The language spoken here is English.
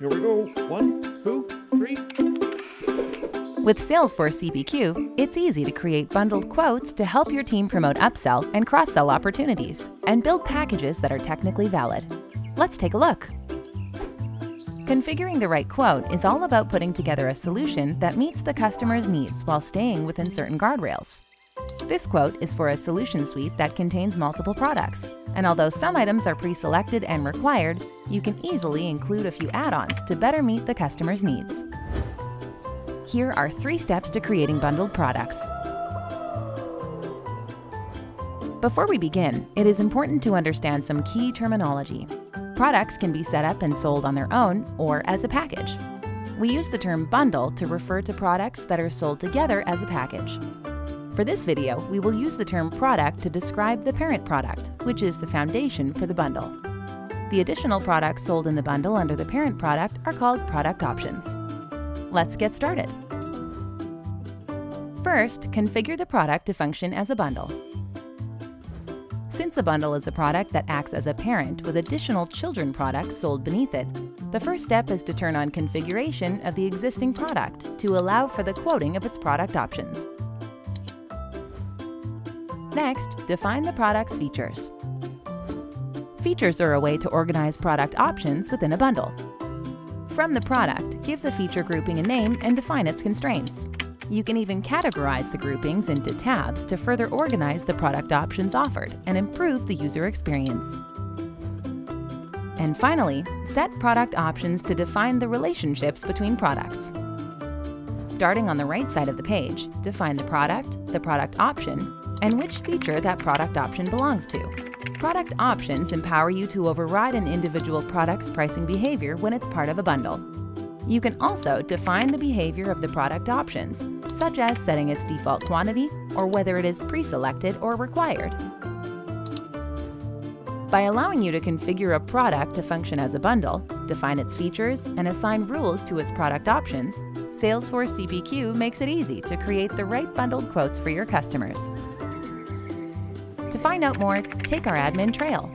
Here we go. One, two, three. With Salesforce CPQ, it's easy to create bundled quotes to help your team promote upsell and cross-sell opportunities and build packages that are technically valid. Let's take a look. Configuring the right quote is all about putting together a solution that meets the customer's needs while staying within certain guardrails. This quote is for a solution suite that contains multiple products, and although some items are pre-selected and required, you can easily include a few add-ons to better meet the customer's needs. Here are three steps to creating bundled products. Before we begin, it is important to understand some key terminology. Products can be set up and sold on their own or as a package. We use the term bundle to refer to products that are sold together as a package. For this video, we will use the term product to describe the parent product, which is the foundation for the bundle. The additional products sold in the bundle under the parent product are called product options. Let's get started. First, configure the product to function as a bundle. Since a bundle is a product that acts as a parent with additional children products sold beneath it, the first step is to turn on configuration of the existing product to allow for the quoting of its product options. Next, define the product's features. Features are a way to organize product options within a bundle. From the product, give the feature grouping a name and define its constraints. You can even categorize the groupings into tabs to further organize the product options offered and improve the user experience. And finally, set product options to define the relationships between products. Starting on the right side of the page, define the product, the product option, and which feature that product option belongs to. Product options empower you to override an individual product's pricing behavior when it's part of a bundle. You can also define the behavior of the product options, such as setting its default quantity or whether it is pre-selected or required. By allowing you to configure a product to function as a bundle, define its features, and assign rules to its product options, Salesforce CPQ makes it easy to create the right bundled quotes for your customers. To find out more, take our admin trail.